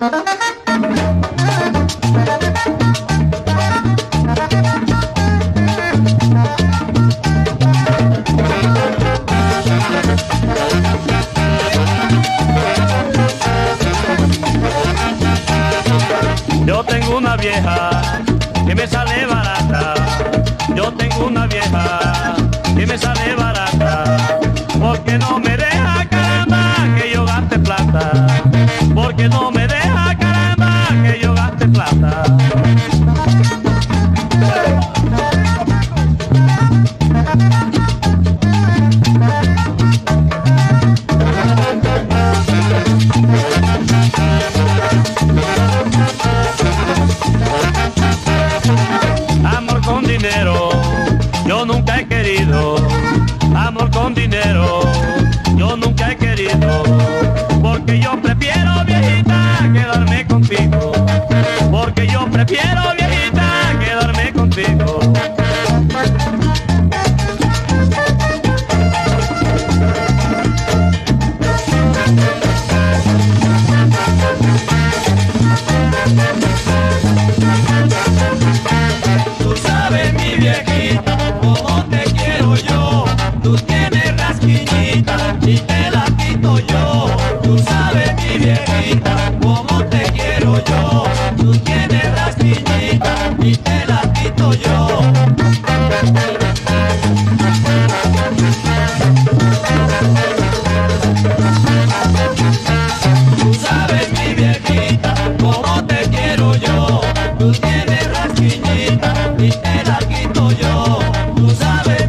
Yo tengo una vieja que me sale barata. Yo tengo una vieja que me sale barata. Porque no me deja caramba que yo gaste plata. Porque no me deja yo nunca he querido. Amor con dinero, yo nunca he querido. Porque yo prefiero, viejita, quedarme contigo. Porque yo prefiero, como te quiero yo. Tú tienes las y te las quito yo. Tú sabes mi viejita, como te quiero yo. Tú tienes las y te las quito yo. Tú sabes